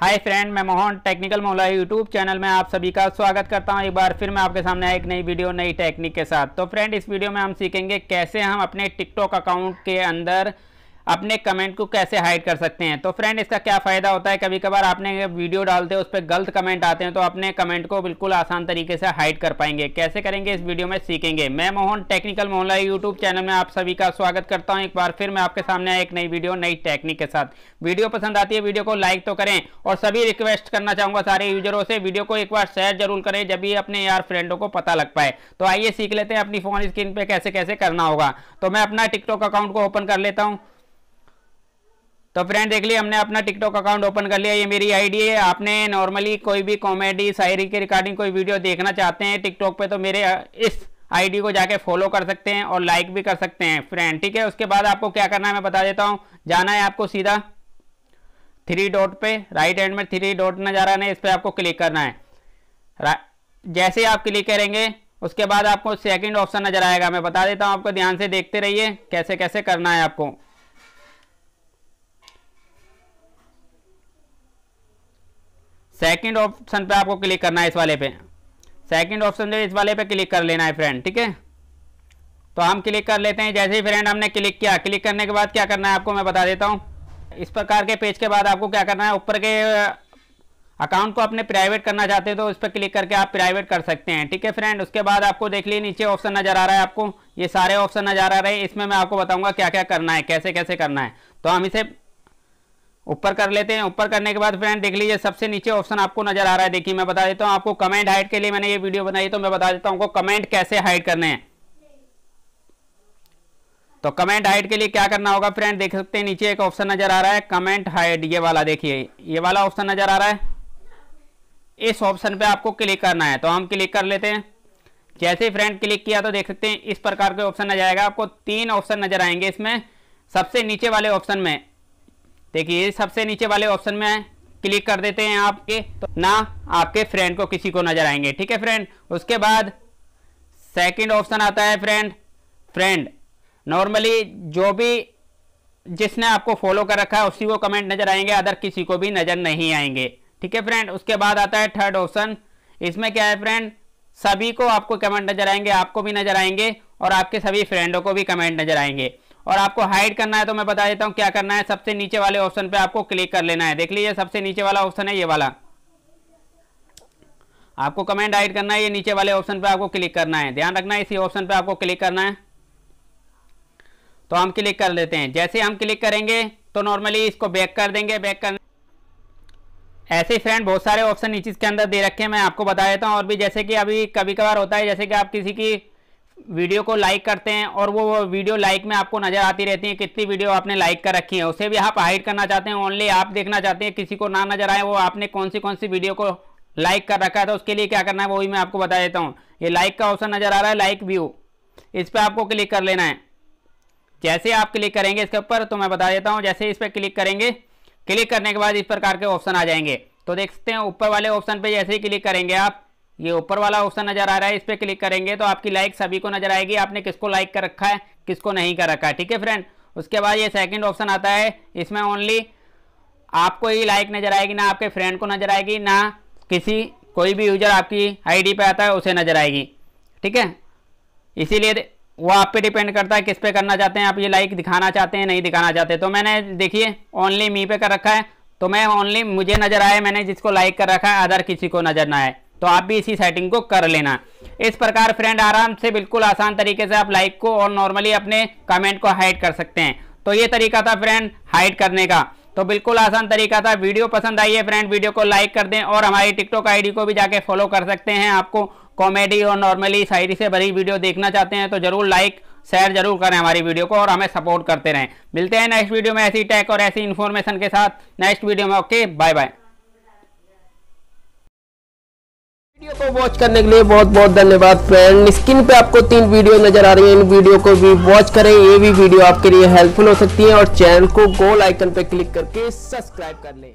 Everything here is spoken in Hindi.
हाय फ्रेंड, मैं Mohan, technical Mohalla YouTube channel में आप सभी का स्वागत करता हूँ। एक बार फिर मैं आपके सामने एक नई वीडियो, नई टेक्निक के साथ। तो फ्रेंड, इस वीडियो में हम सीखेंगे कैसे हम अपने टिकटॉक अकाउंट के अंदर अपने कमेंट को कैसे हाइड कर सकते हैं? तो फ्रेंड इसका क्या फ़ायदा होता है? कभी कभार आपने वीडियो डालते हैं, उस पर गलत कमेंट आते हैं तो अपने कमेंट को बिल्कुल आसान तरीके से हाइड कर पाएँगे। कैसे करेंगे? इस वीडियो में सीखेंगे। मैं Mohan technical Mohalla YouTube channel में आप सभी का स्वागत करता हूँ। एक बार फिर मैं आपके सामने एक नई वीडियो नई टेक्निक के साथ। वीडियो पसंद आती है वीडियो को लाइक तो करें और सभी रिक्वेस्ट करना चाहूँगा सारे यूजरों से। वीडियो को एक बार शेयर ज़रूर करें, जब भी अपने यार फ्रेंडों को पता लग पाए। तो आइए सीख लेते हैं अपनी फ़ोन स्क्रीन पे कैसे कैसे करना होगा। तो मैं अपना टिकटॉक अकाउंट को ओपन कर लेता हूँ। तो फ्रेंड देख लिया, हमने अपना टिकटॉक अकाउंट ओपन कर लिया, ये मेरी आईडी है। आपने नॉर्मली कोई भी कॉमेडी शायरी के रिकॉर्डिंग कोई वीडियो देखना चाहते हैं टिकटॉक पे तो मेरे इस आईडी को जाके फॉलो कर सकते हैं और लाइक भी कर सकते हैं फ्रेंड ठीक है? उसके बाद आपको क्या करना है, मैं बता देता हूँ। जाना है आपको सीधा थ्री डॉट पे राइट हैंड में थ्री डॉट नज़र है इस पर आपको क्लिक करना है। जैसे आप क्लिक करेंगे, उसके बाद आपको सेकंड ऑप्शन नज़र आएगा। मैं बता देता हूँ, आपको ध्यान से देखते रहिए कैसे कैसे करना है आपको। सेकंड ऑप्शन पे आपको क्लिक करना है इस वाले पे। सेकंड ऑप्शन जो इस वाले पे क्लिक कर लेना है फ्रेंड ठीक है? तो हम क्लिक कर लेते हैं। जैसे ही फ्रेंड हमने क्लिक किया क्लिक करने के बाद क्या करना है आपको मैं बता देता हूँ। इस प्रकार के पेज के बाद आपको क्या करना है, ऊपर के अकाउंट को अपने प्राइवेट करना चाहते हैं तो उस पर क्लिक करके आप प्राइवेट कर सकते हैं, ठीक है फ्रेंड उसके बाद आपको देख लीजिए नीचे ऑप्शन नज़र आ रहा है आपको। ये सारे ऑप्शन नज़र आ रहे हैं। इसमें मैं आपको बताऊँगा क्या क्या करना है कैसे कैसे करना है। तो हम इसे ऊपर कर लेते हैं। ऊपर करने के बाद फ्रेंड देख लीजिए, सबसे नीचे ऑप्शन आपको नज़र आ रहा है। देखिए, मैं बता देता हूँ आपको कमेंट हाइड के लिए मैंने ये वीडियो बनाई तो मैं बता देता हूँ कमेंट कैसे हाइड करने हैं। तो कमेंट हाइड के लिए क्या करना होगा फ्रेंड देख सकते हैं, नीचे एक ऑप्शन नज़र आ रहा है कमेंट हाइड ये वाला देखिए, ये वाला ऑप्शन नज़र आ रहा है। इस ऑप्शन पे आपको क्लिक करना है तो हम क्लिक कर लेते हैं। जैसे ही फ्रेंड क्लिक किया तो देख सकते हैं, इस प्रकार के ऑप्शन नज़र आएगा। आपको तीन ऑप्शन नज़र आएँगे इसमें। सबसे नीचे वाले ऑप्शन में देखिए सबसे नीचे वाले ऑप्शन में क्लिक कर देते हैं आपके। तो ना आपके फ्रेंड को किसी को नज़र आएँगे, ठीक है फ्रेंड? उसके बाद सेकंड ऑप्शन आता है फ्रेंड। फ्रेंड नॉर्मली जो भी जिसने आपको फॉलो कर रखा है, उसी को कमेंट नज़र आएँगे, अदर किसी को भी नज़र नहीं आएँगे, ठीक है फ्रेंड? उसके बाद आता है थर्ड ऑप्शन इसमें क्या है फ्रेंड? सभी को आपको कमेंट नज़र आएँगे, आपको भी नज़र आएँगे और आपके सभी फ्रेंडों को भी कमेंट नज़र आएँगे। और आपको हाइड करना है तो मैं बता देता हूँ क्या करना है। सबसे नीचे वाले ऑप्शन पे आपको क्लिक कर लेना है। देख लीजिए, सबसे नीचे वाला ऑप्शन है ये वाला। आपको कमेंट हाइड करना है, ये नीचे वाले ऑप्शन पे आपको क्लिक करना है। ध्यान रखना है, इसी ऑप्शन पे आपको क्लिक करना है। तो हम क्लिक कर लेते हैं। जैसे हम क्लिक करेंगे तो नॉर्मली इसको बैक कर देंगे। बैक कर ऐसे फ्रेंड बहुत सारे ऑप्शन नीचे के अंदर दे रखे हैं, मैं आपको बता देता हूँ। और भी जैसे कि अभी कभी कभार होता है, जैसे कि आप किसी की वीडियो को लाइक करते हैं और वो वीडियो लाइक में आपको नज़र आती रहती है कितनी वीडियो आपने लाइक कर रखी है। उसे भी आप हाइड करना चाहते हैं ओनली आप देखना चाहते हैं, किसी को ना नज़र आए, वो आपने कौन सी कौन सी वीडियो को लाइक कर रखा है तो उसके लिए क्या करना है वो वही मैं आपको बता देता हूँ। ये लाइक का ऑप्शन नज़र आ रहा है लाइक व्यू इस पर आपको क्लिक कर लेना है। जैसे आप क्लिक करेंगे इसके ऊपर तो मैं बता देता हूँ, जैसे इस पर क्लिक करेंगे क्लिक करने के बाद इस प्रकार के ऑप्शन आ जाएँगे। तो देख सकते हैं, ऊपर वाले ऑप्शन पे जैसे ही क्लिक करेंगे आप ये ऊपर वाला ऑप्शन नज़र आ रहा है, इस पर क्लिक करेंगे तो आपकी लाइक सभी को नज़र आएगी। आपने किसको लाइक कर रखा है, किसको नहीं कर रखा है, ठीक है फ्रेंड उसके बाद ये सेकंड ऑप्शन आता है, इसमें ओनली आपको ही लाइक नज़र आएगी, ना आपके फ्रेंड को नज़र आएगी, ना किसी, कोई भी यूज़र आपकी आईडी पे आता है, उसे नज़र आएगी, ठीक है? इसीलिए वो आप पे डिपेंड करता है किस पे करना चाहते हैं, आप ये लाइक दिखाना चाहते हैं, नहीं दिखाना चाहते। तो मैंने देखिए ओनली मी पे कर रखा है तो मैं ओनली मुझे नज़र आए मैंने जिसको लाइक कर रखा है अदर किसी को नज़र ना आए। तो आप भी इसी सेटिंग को कर लेना। इस प्रकार फ्रेंड आराम से बिल्कुल आसान तरीके से आप लाइक को और नॉर्मली अपने कमेंट को हाइड कर सकते हैं। तो ये तरीका था फ्रेंड हाइड करने का। तो बिल्कुल आसान तरीका था। वीडियो पसंद आई है फ्रेंड वीडियो को लाइक कर दें और हमारी टिकटॉक आईडी को भी जाके फॉलो कर सकते हैं। आपको कॉमेडी और नॉर्मली शायरी से भरी वीडियो देखना चाहते हैं तो ज़रूर लाइक शेयर ज़रूर करें हमारी वीडियो को और हमें सपोर्ट करते रहें। मिलते हैं नेक्स्ट वीडियो में ऐसी टैक और ऐसी इन्फॉर्मेशन के साथ। नेक्स्ट वीडियो में ओके बाय बाय वीडियो को वॉच करने के लिए बहुत बहुत धन्यवाद फ्रेंड स्क्रीन पे आपको तीन वीडियो नज़र आ रही है। इन वीडियो को भी वॉच करें। ये भी वीडियो आपके लिए हेल्पफुल हो सकती है और चैनल को गोल आइकन पे क्लिक करके सब्सक्राइब कर लें।